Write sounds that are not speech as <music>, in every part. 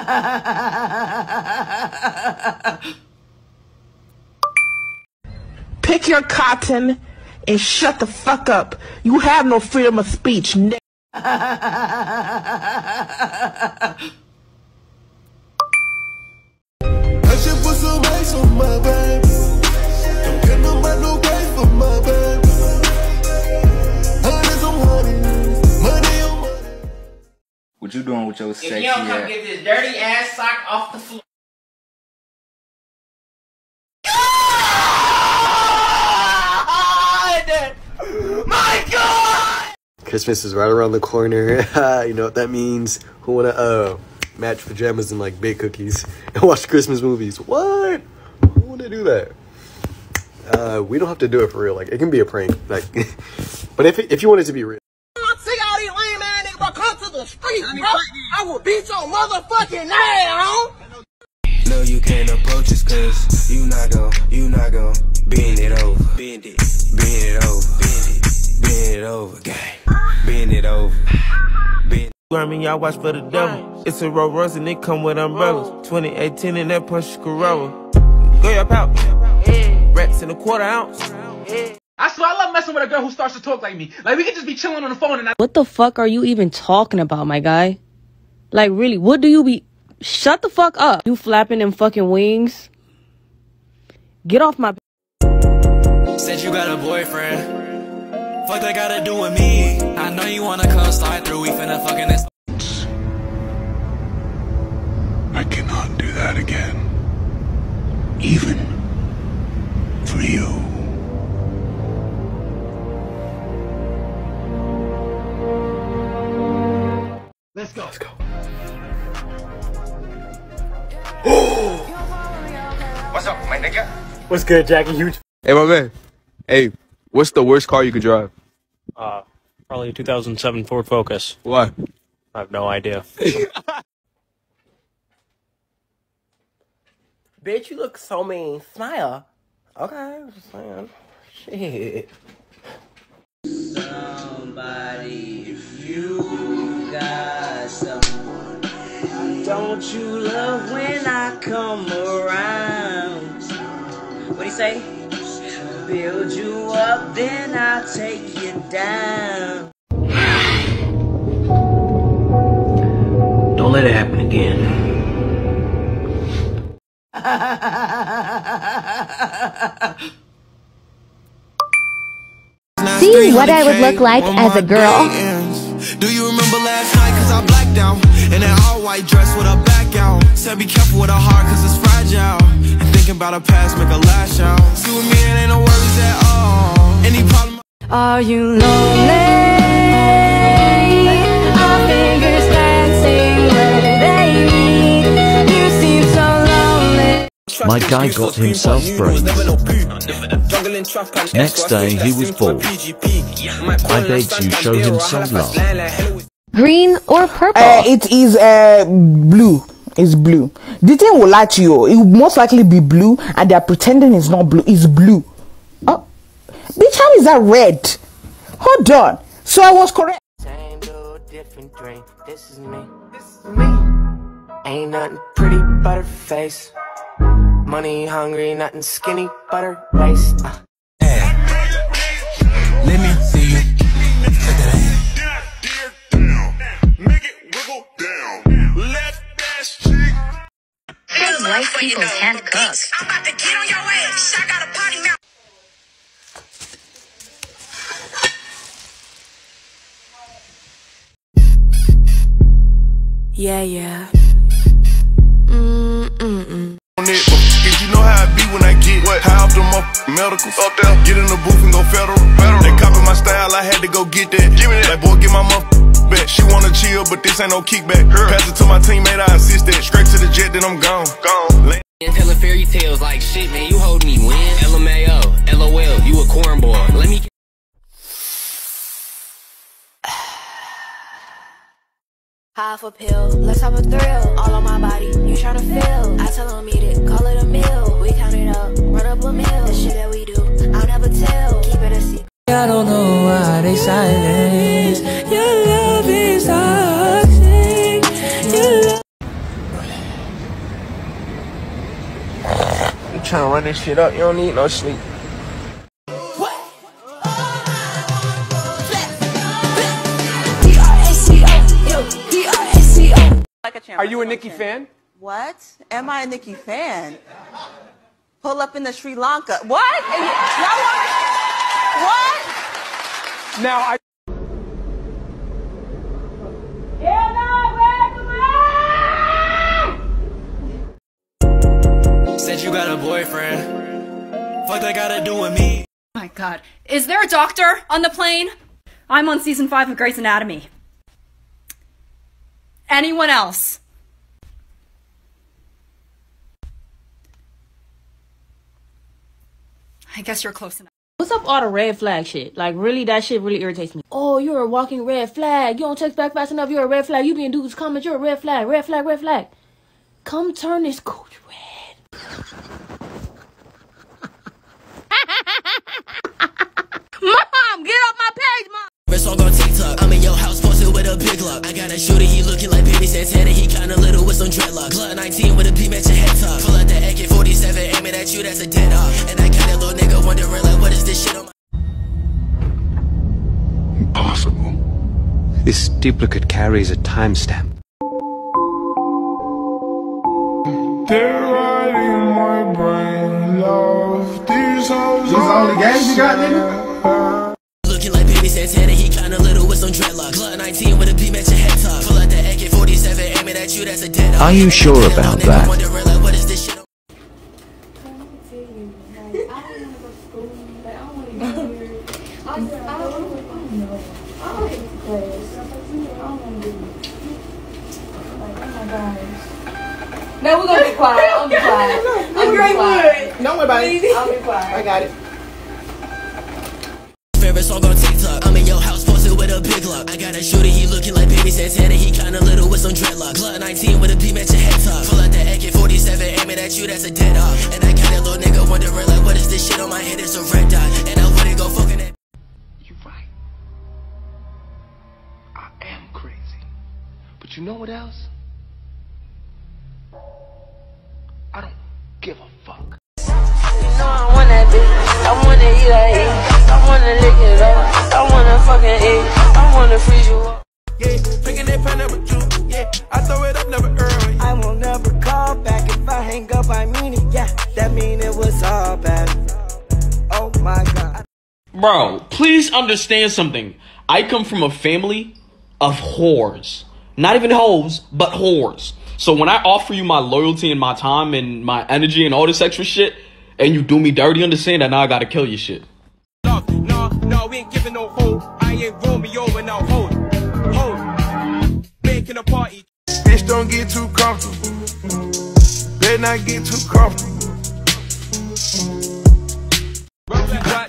<laughs> Pick your cotton and shut the fuck up. You have no freedom of speech. What you doing with your If sexy you don't come ass? get this dirty ass sock off the floor. Christmas is right around the corner. <laughs> you know what that means? Who wanna uh match pajamas and like bake cookies <laughs> and watch Christmas movies? What? Who wanna do that? Uh, we don't have to do it for real. Like it can be a prank. Like, <laughs> but if if you want it to be real. See all these lame ass niggas, bro. Come to the street, bro. I will beat your motherfucking ass, No, you can't approach us cause you not gon' you not gon' bend it over. Bend it, bend it over, bend it, bend it over, gang. Bend it over. Bend I mean, y'all watch for the devil. It's a Rolls Royce and it come with umbrellas. 2018 and that Porsche Corolla. Go your pouch. Rats in a quarter ounce. I swear I love messing with a girl who starts to talk like me. Like we could just be chilling on the phone and I What the fuck are you even talking about, my guy? Like, really, what do you be. Shut the fuck up. You flapping them fucking wings? Get off my. Said you got a boyfriend. Fuck that gotta do with me. I know you wanna come slide through. We finna fucking this. I cannot do that again. Even for you. Let's go. Let's go. <gasps> What's up, my nigga? What's good, Jackie? Huge. Hey, my man. Hey, what's the worst car you could drive? Uh, probably a 2007 Ford Focus. Why? I have no idea. <laughs> Bitch, you look so mean. Smile. Okay, I'm just saying. Shit. Somebody, don't you love when I come around? What do you say? Build you up, then I'll take you down. Don't let it happen again. See what I would look like as a girl. Do you remember last night? Cause I blacked out. In that all white dress with a back out. Said be careful with a heart cause it's fragile. And thinking about a past make a lash out. See with me, it ain't no worries at all. Any problem? Are you lonely? Our fingers dancing where they meet. You seem so lonely. My guy got himself brains. Next day he was bored. I begged you show him some love. Green or purple? Uh, it is uh, blue. It's blue. The thing will lie to you. It will most likely be blue, and they're pretending it's not blue. It's blue. Oh, bitch, how is that red? Hold on. So I was correct. Same dude, different drink. This is me. This is me. Ain't nothing pretty but her face. Money hungry, nothing skinny but her waist. Uh. White people can't cook. Yeah, yeah. on it. But you know how I be when I get high off the motherfucking medicals. Up there. Get in the booth and go federal. They copy my style, I had to go get that. Give me that. Like, boy, get my motherfucking back. She wanna chill, but this ain't no kickback. Pass it to my teammate, I assist that. Straight to the jet, then I'm gone. Gone. Lay- And telling fairy tales like shit, man. You hold me win. LMAO, LOL, you a cornball. Let me. <sighs> Half a pill, let's have a thrill. All on my body, you tryna feel. I tell them eat it, call it a meal. We count it up, run up a meal. The shit that we do, I'll never tell. Keep it a secret. I don't know why they silent. Your love is toxic. Your love trying to run this shit up. You don't need no sleep. Are you a Nicki fan? What? Am I a Nicki fan? Pull up in the Sri Lanka. What? And y- y'all want- What? Now I. you got a boyfriend. Fuck that gotta do with me. Oh my god. Is there a doctor on the plane? I'm on season 5 of Grey's Anatomy. Anyone else? I guess you're close enough. What's up all the red flag shit? Like really that shit really irritates me. Oh, you're a walking red flag. You don't text back fast enough, you're a red flag. You being dudes comments, you're a red flag, red flag, red flag. Come turn this coach red. A big lock. I got a shooter, he looking like Penny Santana. He kinda little with some dreadlocks. Glock 19 with a beam at your head top. Pull out the AK 47, aiming at you, that's a dead off. And I got that little nigga wondering like, what is this shit on my. Impossible. This duplicate carries a timestamp. They're riding my brain, love. These hoes These all the games you got, nigga? Little with dreadlocks. Glock 19 with a beam at your head top. Pull out the AK 47, aiming at you, that's a dead. Are you sure about that? Wondering like, what is this shit on No, we're gonna be quiet. I'll be quiet. <laughs> I'll be quiet. Don't worry about it. I'll be quiet. I got it. Favorite song on a big lock. I got a shooter, he looking like Penny Santana. He kinda little with some dreadlocks. Glock 19 with a beam at your head top. Pull out the AK 47, aiming at you, that's a dead off. And I got that little nigga wondering like, what is this shit on my head? It's a red dot. And I wouldn't go fucking that. You right. I am crazy. But you know what else? I don't give a fuck. I want that bitch. I wanna eat her eat. I wanna lick it up. I wanna fucking eat. I wanna freeze you up. Yeah, drinking that pineapple juice. Yeah, I throw it up never early. I won't never call back if I hang up. I mean it, yeah. That mean it was all bad. Oh my god. Bro, please understand something. I come from a family of whores. Not even hoes, but whores. So when I offer you my loyalty and my time and my energy and all this extra shit, and you do me dirty, understand that now I gotta kill your shit. No, no, we ain't giving no hold. I ain't Romeo and no hold. Hold. Making a party. Bitch, don't get too comfortable. Better not get too comfortable.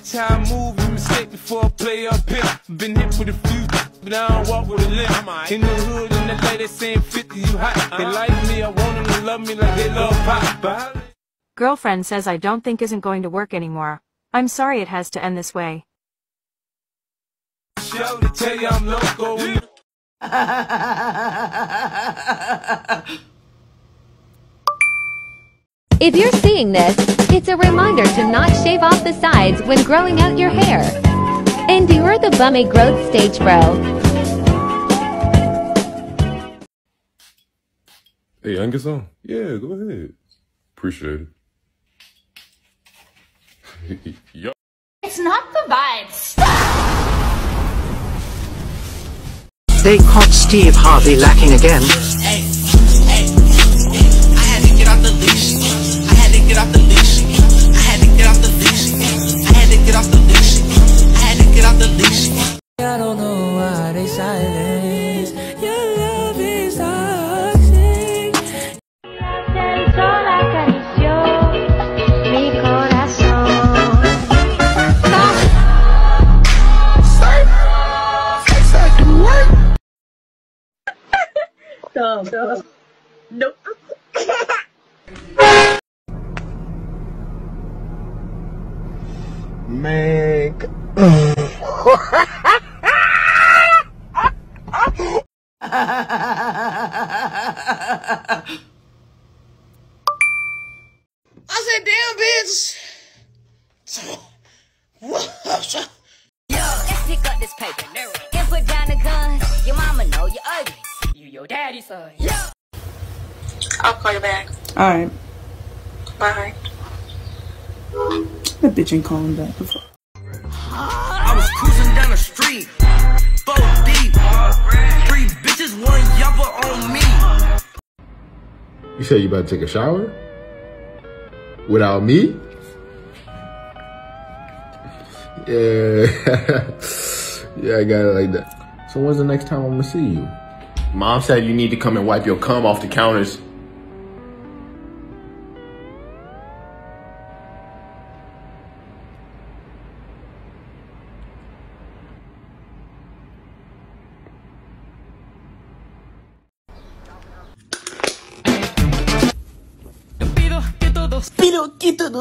Watch how I move, you mistake before I play up here. Been hit with a few, but I don't walk with a limp. In the hood, and the lady saying 50, you hot. They like me, I want them to love me like they love pop. Girlfriend says I don't think isn't going to work anymore. I'm sorry it has to end this way. show to tell you I'm loco. If you're seeing this, it's a reminder to not shave off the sides when growing out your hair. Endure the bummy growth stage, bro. Hey, I can get some? Yeah, go ahead. Appreciate it. <laughs> Yo. It's not the vibes. They caught Steve Harvey lacking again. Dumb, dumb. Nope. Make. <laughs> That bitch ain't calling back. I was cruising down the street, four deep. Three bitches, one yupper on me. You say you about to take a shower? Without me? Yeah. <laughs> yeah, I got it like that. So when's the next time I'm gonna see you? Mom said you need to come and wipe your cum off the counters.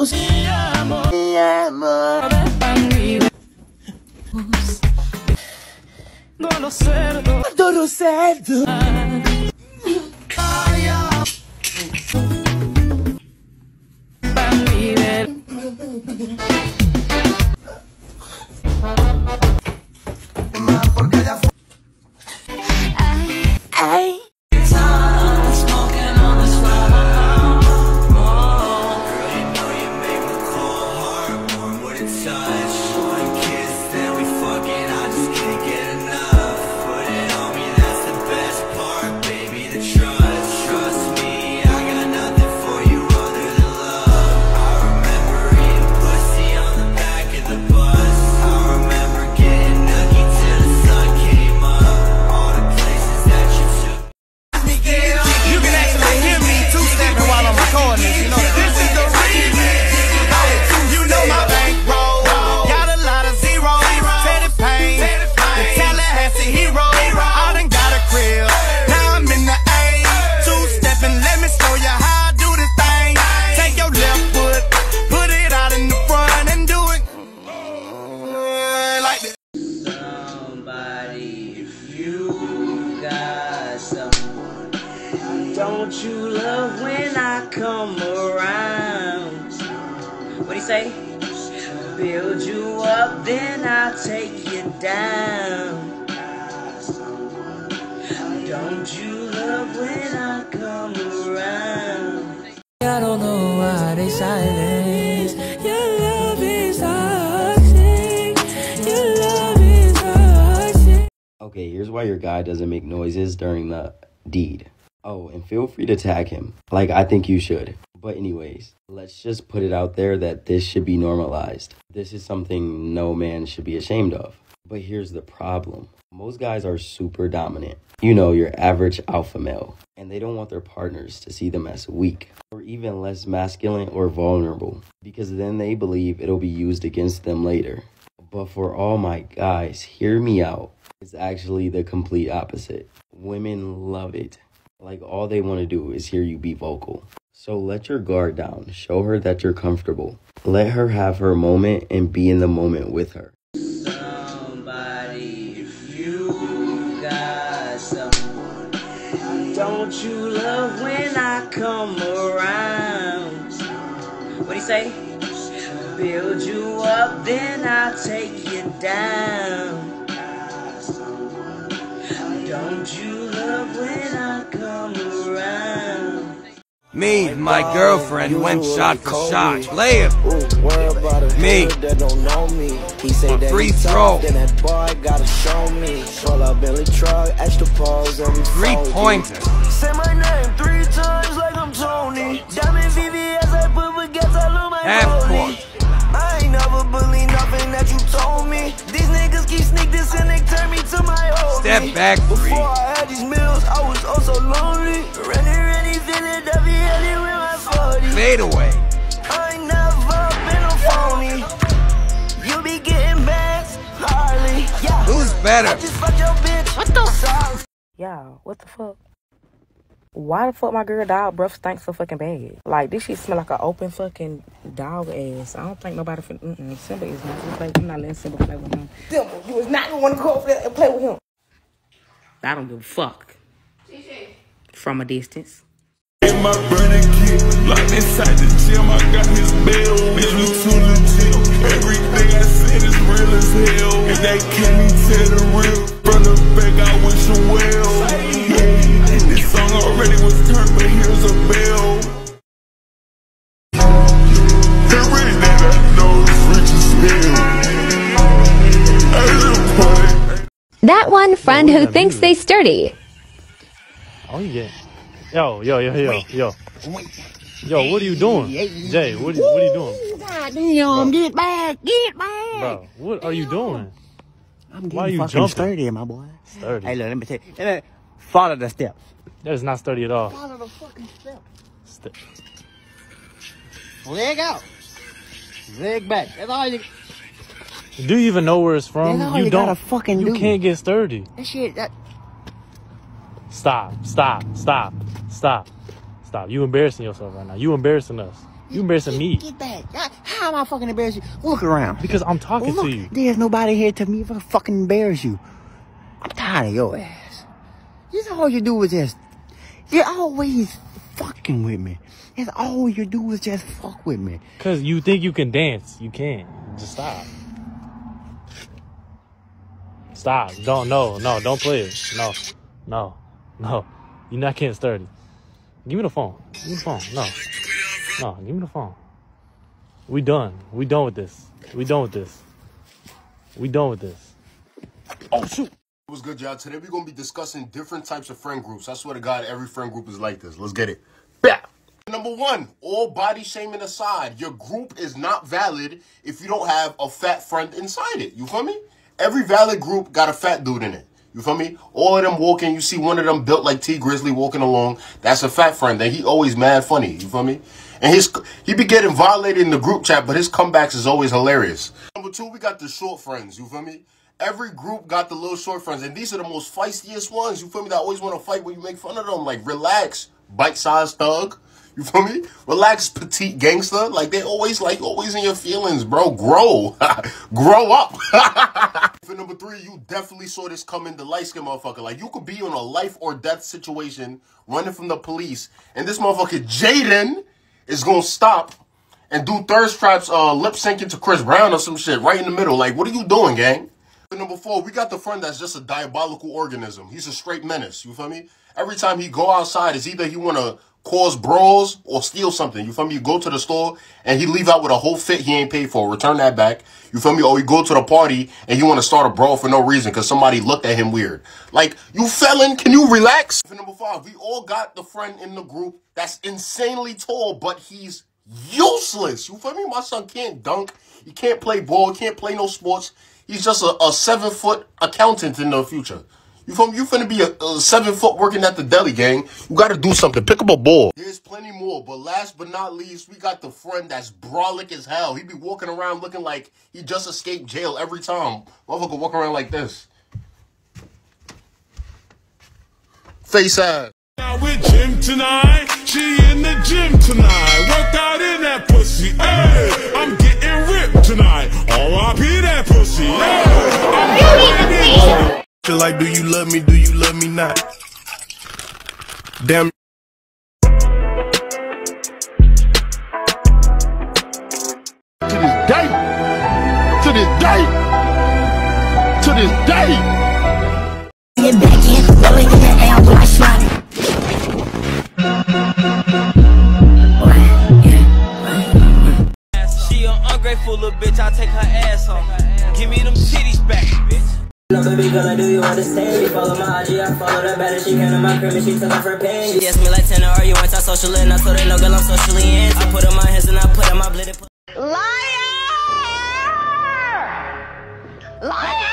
luz. Mi amor. Mi amor. Dolo cerdo. Cerdo. Love when I come around? I don't know why they silence. Your love is toxic. Your love is toxic. Okay, here's why your guy doesn't make noises during the deed. Oh, and feel free to tag him. Like, I think you should. But, anyways, let's just put it out there that this should be normalized. This is something no man should be ashamed of. But here's the problem most guys are super dominant. You know, your average alpha male. And they don't want their partners to see them as weak or even less masculine or vulnerable because then they believe it'll be used against them later. But for all my guys, hear me out. It's actually the complete opposite. Women love it. Like all they want to do is hear you be vocal. So let your guard down. Show her that you're comfortable. Let her have her moment and be in the moment with her. Don't you love when I come around? What do you say? Build you up, then I'll take you down. Don't you love when I come around? Me and my girlfriend went shot for shot. Play it. Me. On free throw. then that boy gotta Three pointer. Say my my old Step me. back three. Before I had these meals, I was oh so lonely. Running, running, feeling W.L.E. with my 40. Fade away. I ain't never been a phony. You be getting bands, Harley. Yeah. Who's better? I just fucked your bitch. What the fuck? Y'all, what the fuck? Why the fuck my girl dog breath stinks so fucking bad? Like this shit smell like an open fucking dog ass. I don't think nobody fin mm-mm. Simba is not gonna play. I'm not letting Simba play with him. Simba, you was not gonna wanna go over there and play with him. I don't give a fuck. From a distance. In my burning kit, Locked inside the gym, I got his bail. Bitch, we too legit. Everything I said is real as hell. And they can't even tell the real. From the back, I wish you well. This song already was turned, but here's a bell. One friend who thinks they sturdy. Oh yeah. Yo, yo, yo, yo, yo. Yo, what are you doing? Jay, what, are- what are you doing? God damn, get back, get back. Bro, what are you doing? I'm getting Why are you fucking jumping? sturdy, my boy. Sturdy. Hey, look, let me tell you. Let me follow the steps. That is not sturdy at all. Follow the fucking steps. St- Leg out. Leg back. That's all you. Do you even know where it's from? That's all you don't. gotta fucking you do. can't get sturdy. That shit. That. Stop, stop, stop, stop, stop. You embarrassing yourself right now. You embarrassing us. You embarrassing me. Get back. How am I fucking embarrassing you? Look around. Because I'm talking Look, to you. There's nobody here to me to fucking embarrass you. I'm tired of your ass. This all you do is just. You're always fucking with me. That's all you do is just fuck with me. Cause you think you can dance. You can't. Just stop. Stop. Don't no, no, don't play it. No. No. No. You're not getting sturdy. Give me the phone. Give me the phone. No. No, give me the phone. We done. We done with this. We done with this. We done with this. Oh shoot. What's good, y'all? Today we're gonna be discussing different types of friend groups. I swear to God, every friend group is like this. Let's get it. Number one, all body shaming aside, your group is not valid if you don't have a fat friend inside it. You feel me? Every valid group got a fat dude in it. You feel me? All of them walking, you see one of them built like Tee Grizzley walking along. That's a fat friend. And he always mad funny. You feel me? And his he be getting violated in the group chat, but his comebacks is always hilarious. Number two, we got the short friends. You feel me? Every group got the little short friends, and these are the most feistiest ones. You feel me? That always want to fight when you make fun of them. Like, relax, bite-sized thug. You feel me? Relax, petite gangster. Like they always like always in your feelings, bro. Grow, <laughs> grow up. <laughs> For number three, you definitely saw this coming. The light skin motherfucker. Like you could be in a life or death situation, running from the police, and this motherfucker Jaden is gonna stop and do thirst traps, uh, lip syncing to Chris Brown or some shit right in the middle. Like, what are you doing, gang? Number four, we got the friend that's just a diabolical organism. He's a straight menace. You feel me? Every time he go outside, it's either he wanna cause brawls or steal something. You feel me? You go to the store and he leave out with a whole fit he ain't paid for. Return that back. You feel me? Or you go to the party and you wanna start a brawl for no reason because somebody looked at him weird. Like, you felon, can you relax? For number five, we all got the friend in the group that's insanely tall, but he's useless. You feel me? My son can't dunk. He can't play ball. Can't play no sports. He's just a, a seven foot accountant in the future. You feel me? You finna be a, a seven foot working at the deli, gang. You gotta do something. Pick up a ball. There's plenty more, but last but not least, we got the friend that's brolic as hell. He be walking around looking like he just escaped jail every time. Motherfucker walk around like this. Face ass. Now with Jim tonight, she in the gym tonight. Work out in that pussy, hey. I'm getting ripped tonight. R.I.P. that pussy, hey. I'm riding Feel like, do you love me? Do you love me not? Damn. To this day. To this day. To this day. Get back in, rolling in the air while I slide. She an ungrateful little bitch, I take her ass off. Give me them titties back, bitch. No baby girl, do you understand me? Follow my IG, I follow that bad She came to my crib and she took off her pants She asked me like 10 are you anti social and I told her no girl, I'm socially in I put on my hands and I put on my blitted Liar! Liar!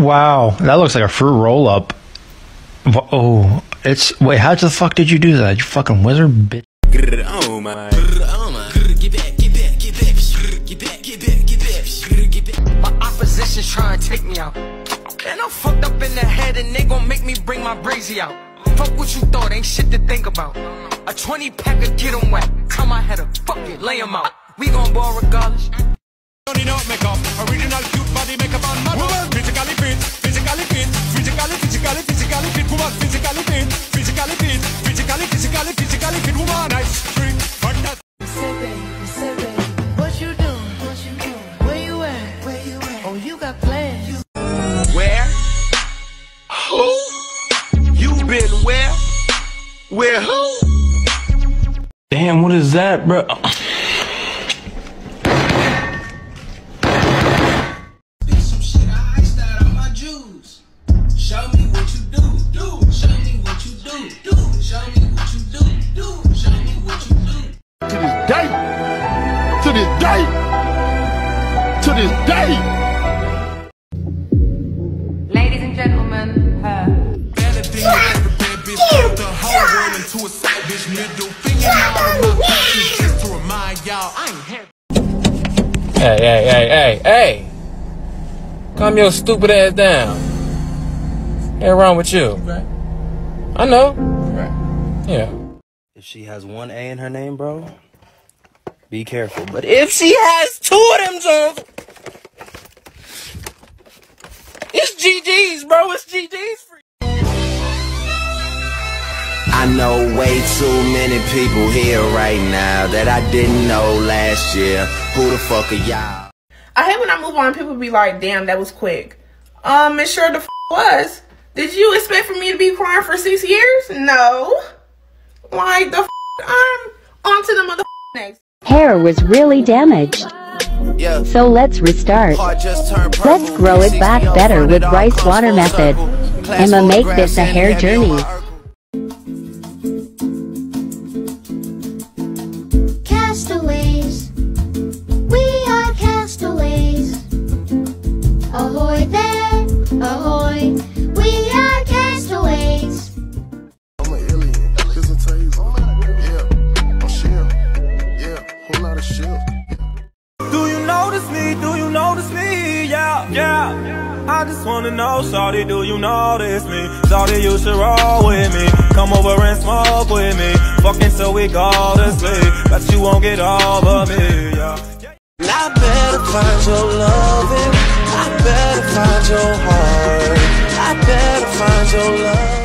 Wow, that looks like a fruit roll up. Oh, it's wait. How the fuck did you do that? You fucking wizard, bitch. Oh my. Oh my. Get back, get back, get back. Get back, get back, get back. Get opposition's trying to take me out. And I'm fucked up in the head and they gon' make me bring my brazy out. Fuck what you thought, ain't shit to think about. A 20 pack of get 'em wet. Tell my head to fuck it, lay 'em out. We gon' ball regardless. What you do. To this day. To this day. To this day. Ladies and gentlemen, her. Ain't Hey, hey, hey, hey, hey! Calm your stupid ass down. What's wrong with you? I know. Yeah. If she has one A in her name, bro, be careful. But if she has two of them Jones, It's GG's, bro. It's GG's I know way too many people here right now that I didn't know last year. Who the fuck are y'all? I hate when I move on, people be like, damn, that was quick. Um, it sure the f was. Did you expect for me to be crying for six years? No. Like, the f I'm on to the mother next. Hair was really damaged. Yeah. So let's restart. Let's grow it back better with rice water method. Emma make this a hair journey. Just wanna know, Shawty, do you notice me? Shawty, you should roll with me. Come over and smoke with me. Fucking so we go to sleep. Bet you won't get over me, yeah. I better find your loving. I better find your heart. I better find your love.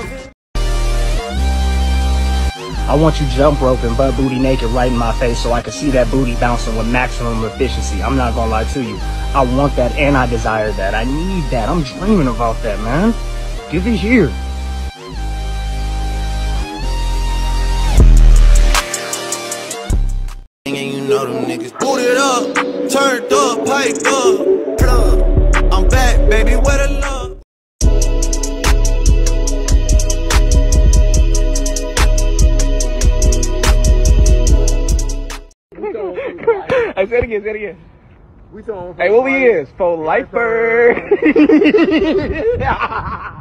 I want you jump roping butt booty naked right in my face so I can see that booty bouncing with maximum efficiency. I'm not gonna lie to you. I want that and I desire that. I need that. I'm dreaming about that, man. Give it here. And you know them niggas booted up, turned up, piped up, I said it again, say it again. Hey, what we is? For lifer. <laughs>